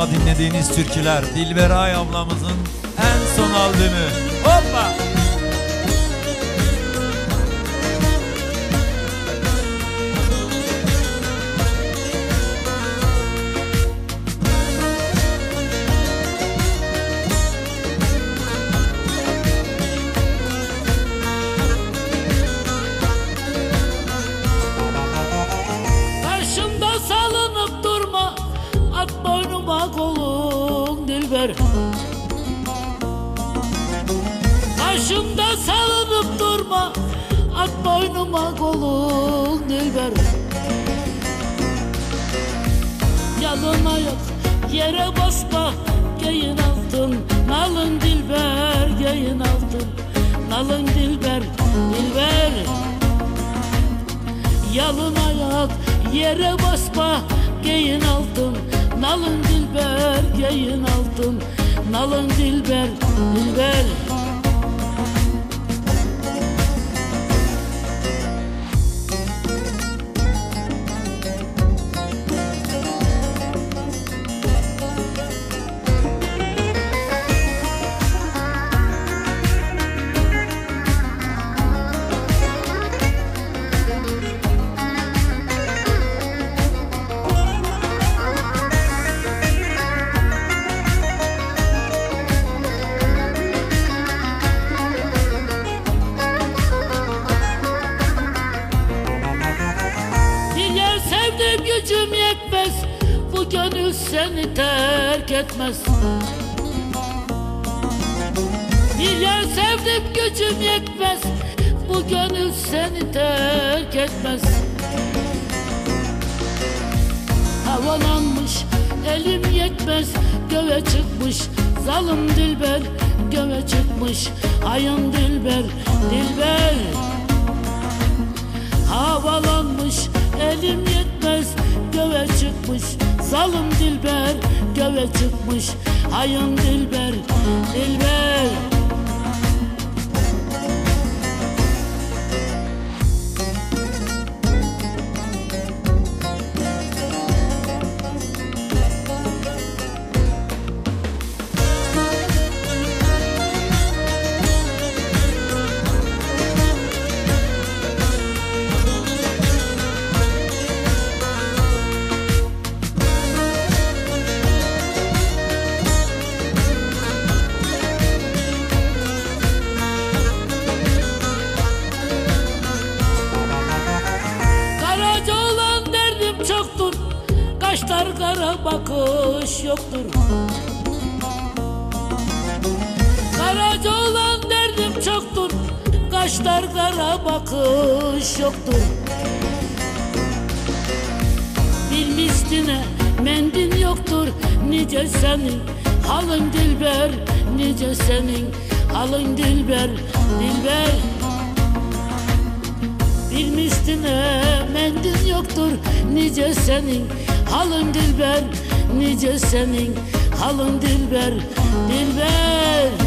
defa dinlediğiniz türküler Dilberay ablamızın en son albümü. Hoppa! Dilber Karşımda salınıp durma. At boynuma kolun dilber Yalın ayak yere basma. Geyin altın nalın dilber Geyin altın. Nalın dilber Dilber. Yalın ayak yere basma. Geyin altın nalın dilber Geyin altın nalın dilber Dilber Seni terk etmez. Bir yer sevdim gücüm yetmez. Bu gönül seni terk etmez. Havalanmış elim yetmez. Göve çıkmış zalim dilber. Göve çıkmış ayın dilber Dilber. Havalanmış elim yetmez. Göve çıkmış zalim dilber Göve çıkmış. Hayın dilber Dilber çoktur Kaşlar kara bakış yoktur. Karaca olan derdim çoktur. Kaşlar kara bakış yoktur. Bilmiştine mendin yoktur. Nice senin halın dilber Nice senin halın dilber Dilber. Bilmiştine mendil yoktur. Nice senin halın dilber Nice senin halın dilber Dilber